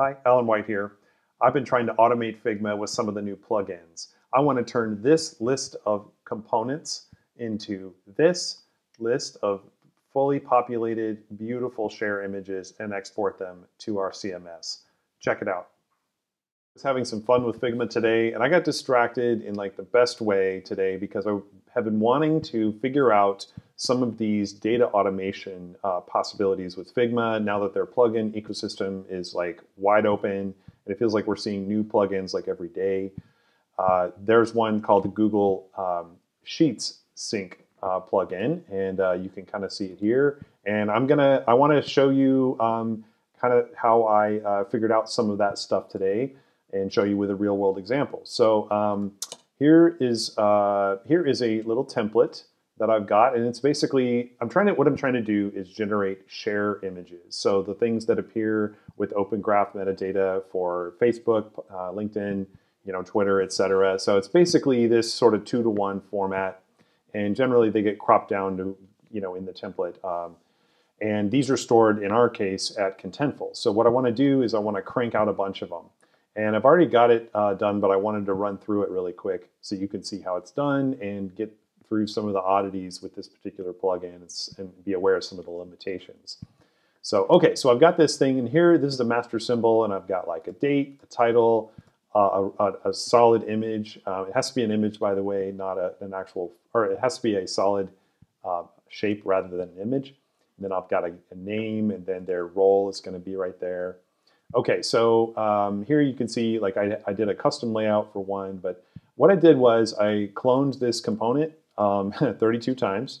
Hi, Allan White here. I've been trying to automate Figma with some of the new plugins. I want to turn this list of components into this list of fully populated, beautiful share images and export them to our CMS. Check it out. I was having some fun with Figma today and I got distracted in like the best way today because I have been wanting to figure out some of these data automation uh, possibilities with Figma now that their plugin ecosystem is like wide open and it feels like we're seeing new plugins like every day. Uh, there's one called the Google um, Sheets Sync uh, plugin and uh, you can kind of see it here. And I'm gonna, I wanna show you um, kind of how I uh, figured out some of that stuff today and show you with a real world example. So um, here is, uh, here is a little template that I've got, and it's basically, I'm trying to, what I'm trying to do is generate share images. So the things that appear with Open Graph metadata for Facebook, uh, LinkedIn, you know, Twitter, etc. So it's basically this sort of two to one format, and generally they get cropped down to, you know, in the template. Um, and these are stored, in our case, at Contentful. So what I want to do is I want to crank out a bunch of them. And I've already got it uh, done, but I wanted to run through it really quick so you can see how it's done and get through some of the oddities with this particular plugin and be aware of some of the limitations. So, okay, so I've got this thing in here. This is a master symbol, and I've got like a date, a title, uh, a, a, solid image. Uh, it has to be an image, by the way, not a, an actual, or it has to be a solid uh, shape rather than an image. And then I've got a, a name, and then their role is going to be right there. Okay, so um, here you can see like I, I, did a custom layout for one, but what I did was I cloned this component um, 32 times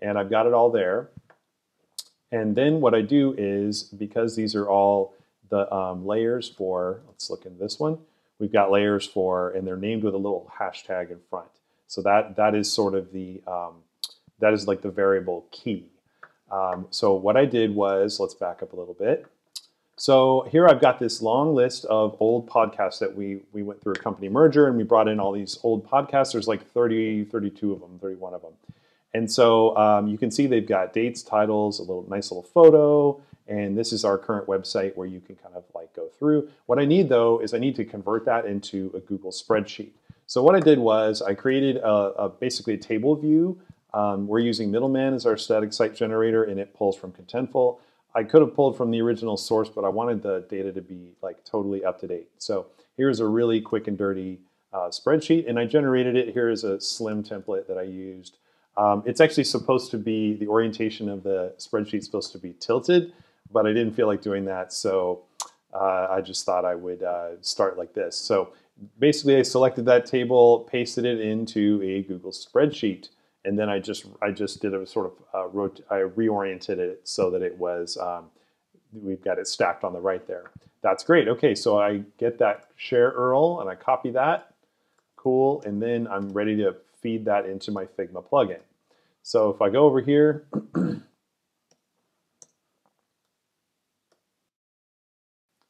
and I've got it all there. And then what I do is, because these are all the um, layers for, let's look in this one, we've got layers for, and they're named with a little hashtag in front. So that that is sort of the, um, that is like the variable key. Um, so what I did was, let's back up a little bit. So here I've got this long list of old podcasts that we, we went through a company merger and we brought in all these old podcasts. There's like 30, 32 of them, 31 of them. And so um, you can see they've got dates, titles, a little nice little photo, and this is our current website where you can kind of like go through. What I need though is I need to convert that into a Google spreadsheet. So what I did was I created a, a basically a table view. Um, we're using Middleman as our static site generator and it pulls from Contentful. I could have pulled from the original source, but I wanted the data to be like totally up to date. So here's a really quick and dirty uh, spreadsheet, and I generated it. Here is a slim template that I used. Um, it's actually supposed to be, the orientation of the spreadsheet supposed to be tilted, but I didn't feel like doing that, so uh, I just thought I would uh, start like this. So basically I selected that table, pasted it into a Google spreadsheet and then I just I just did a sort of uh, I reoriented it so that it was um, we've got it stacked on the right there. That's great. Okay, so I get that share URL and I copy that. Cool, and then I'm ready to feed that into my Figma plugin. So if I go over here,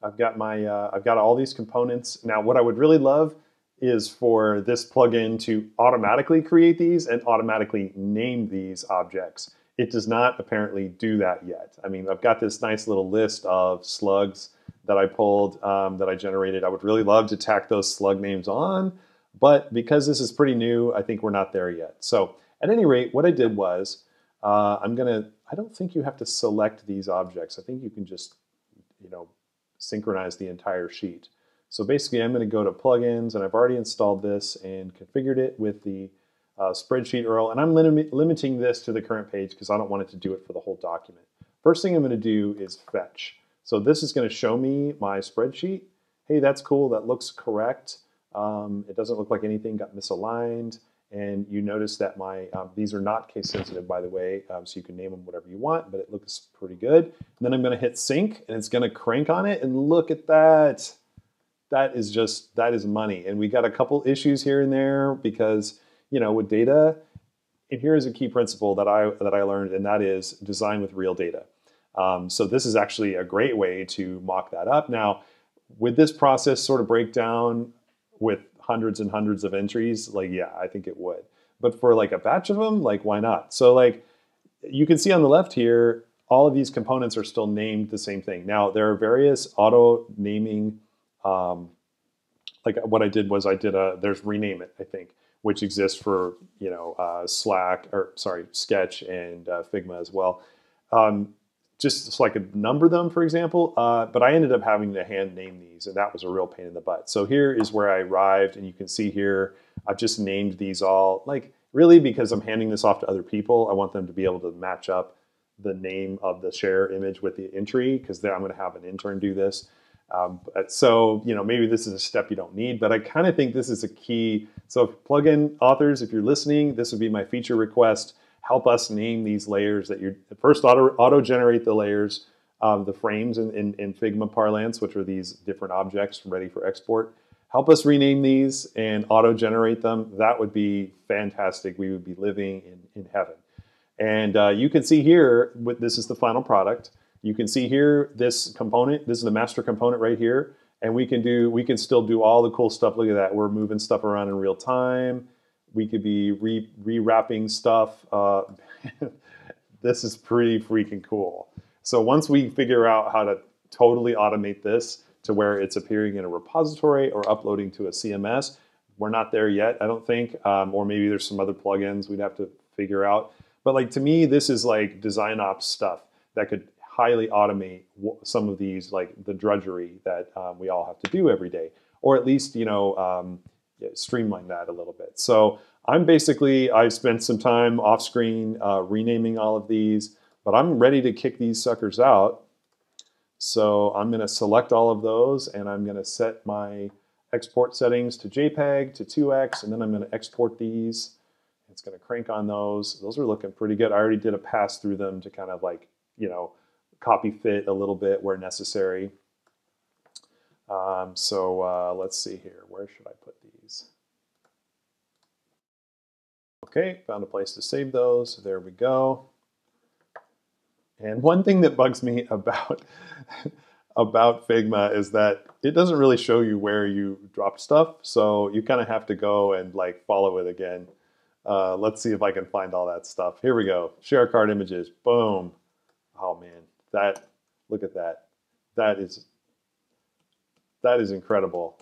I've got my uh, I've got all these components. Now, what I would really love is for this plugin to automatically create these and automatically name these objects. It does not apparently do that yet. I mean, I've got this nice little list of slugs that I pulled, um, that I generated. I would really love to tack those slug names on, but because this is pretty new, I think we're not there yet. So at any rate, what I did was, uh, I'm gonna, I don't think you have to select these objects. I think you can just, you know, synchronize the entire sheet. So basically I'm going to go to plugins and I've already installed this and configured it with the uh, spreadsheet URL and I'm lim limiting this to the current page because I don't want it to do it for the whole document. First thing I'm going to do is fetch. So this is going to show me my spreadsheet. Hey, that's cool. That looks correct. Um, it doesn't look like anything got misaligned. And you notice that my, um, these are not case sensitive, by the way, um, so you can name them whatever you want, but it looks pretty good. And then I'm gonna hit sync and it's gonna crank on it and look at that that is just that is money. And we got a couple issues here and there because you know with data, and here is a key principle that I that I learned, and that is design with real data. Um, so this is actually a great way to mock that up. Now, with this process sort of breakdown with hundreds and hundreds of entries, like yeah, I think it would. But for like a batch of them, like why not? So like you can see on the left here, all of these components are still named the same thing. Now, there are various auto naming, um, like what I did was I did a, there's rename it, I think, which exists for, you know, uh, Slack, or sorry, Sketch and uh, Figma as well. Um, just so I could number them, for example, uh, but I ended up having to hand name these, and that was a real pain in the butt. So here is where I arrived, and you can see here, I've just named these all, like, really because I'm handing this off to other people, I want them to be able to match up the name of the share image with the entry because I'm going to have an intern do this. Um, so, you know, maybe this is a step you don't need, but I kind of think this is a key. So plugin authors, if you're listening, this would be my feature request. Help us name these layers that you're first auto, auto generate the layers, um, the frames in, in, in Figma parlance, which are these different objects ready for export. Help us rename these and auto generate them. That would be fantastic. We would be living in, in heaven. And uh, you can see here, this is the final product. You can see here this component, this is the master component right here. And we can do, we can still do all the cool stuff. Look at that, we're moving stuff around in real time. We could be re rewrapping stuff. Uh, this is pretty freaking cool. So once we figure out how to totally automate this to where it's appearing in a repository or uploading to a CMS, we're not there yet, I don't think. Um, or maybe there's some other plugins we'd have to figure out. But like to me, this is like design ops stuff that could highly automate some of these, like the drudgery that um, we all have to do every day, or at least you know um, streamline that a little bit. So I'm basically I've spent some time off screen uh, renaming all of these, but I'm ready to kick these suckers out. So I'm going to select all of those, and I'm going to set my export settings to JPEG to 2x, and then I'm going to export these. It's going to crank on those. Those are looking pretty good. I already did a pass through them to kind of like, you know, copy fit a little bit where necessary. Um, so uh, let's see here. Where should I put these? Okay, found a place to save those. There we go. And one thing that bugs me about about Figma is that it doesn't really show you where you dropped stuff. So you kind of have to go and like follow it again. Uh, let's see if I can find all that stuff. Here we go. Share card images. Boom. Oh man, that look at that. That is that is incredible.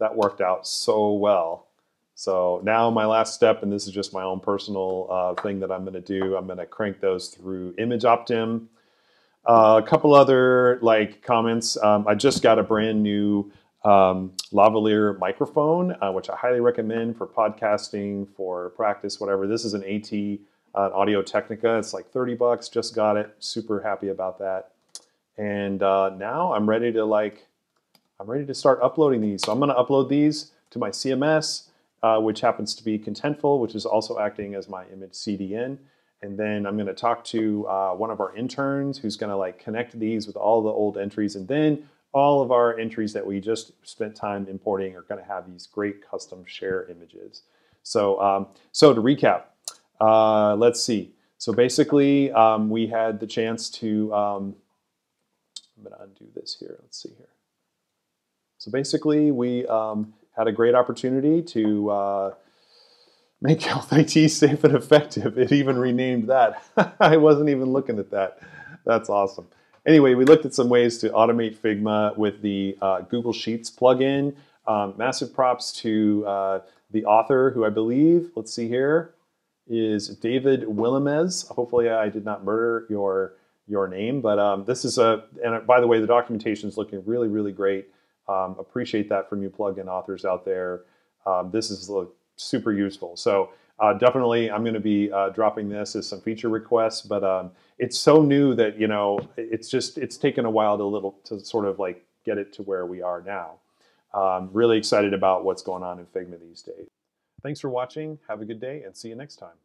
That worked out so well. So now my last step, and this is just my own personal uh, thing that I'm going to do. I'm going to crank those through Image Optim. Uh, a couple other like comments. Um, I just got a brand new um, lavalier microphone, uh, which I highly recommend for podcasting, for practice, whatever. This is an AT uh, Audio Technica. It's like 30 bucks. Just got it. Super happy about that. And uh, now I'm ready to like, I'm ready to start uploading these. So I'm going to upload these to my CMS, uh, which happens to be Contentful, which is also acting as my image CDN. And then I'm going to talk to uh, one of our interns who's going to like connect these with all the old entries. And then all of our entries that we just spent time importing are going to have these great custom share images. So, um, so to recap, uh, let's see. So basically, um, we had the chance to, um, I'm going to undo this here. Let's see here. So basically, we um, had a great opportunity to uh, make health IT safe and effective. It even renamed that. I wasn't even looking at that. That's awesome. Anyway, we looked at some ways to automate Figma with the uh, Google Sheets plugin. Um, massive props to uh, the author, who I believe, let's see here, is David Willemez. Hopefully, I did not murder your your name, but um, this is a. And by the way, the documentation is looking really, really great. Um, appreciate that from you plugin authors out there. Um, this is super useful. So uh, definitely, I'm going to be uh, dropping this as some feature requests, but um, it's so new that you know it's just it's taken a while to little to sort of like get it to where we are now. Um, really excited about what's going on in Figma these days. Thanks for watching. Have a good day, and see you next time.